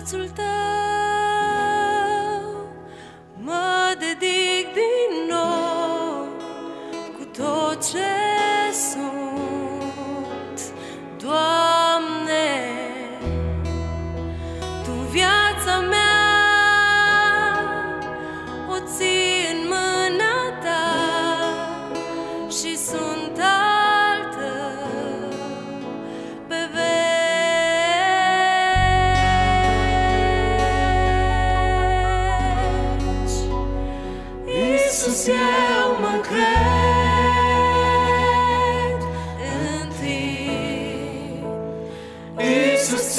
brațul tău eu mă cred în tine Iisus,